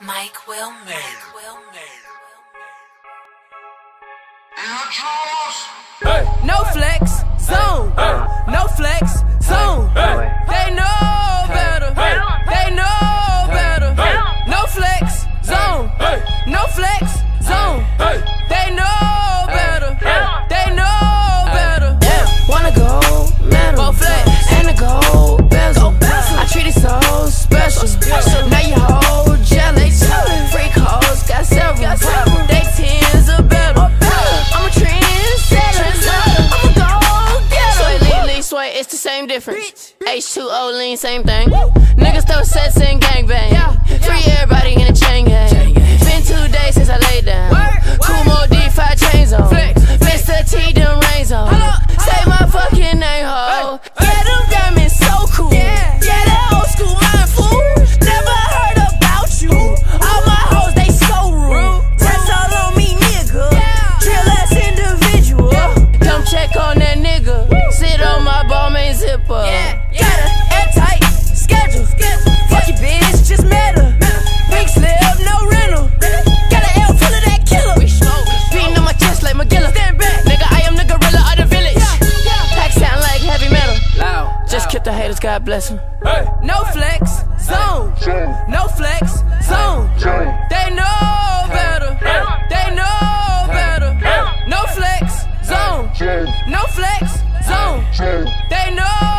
Mike Wilmer. No flex, it's the same difference. H2O lean, same thing. Niggas throw sets and gangbang. Free everybody in a chain gang. Been two days since I laid down. Kumo D5 chains on. Mr. T, them rains on. Say my fucking name, ho. Yeah, them diamonds so cool. Yeah, that old school mind fool. Never heard about you. All my hoes, they so rude. That's all on me, nigga. Real ass individual. Come check on God bless him. Hey. No flex, zone. Hey. No flex, zone. Hey. They know better. They know better. No flex, zone. No flex, zone. They know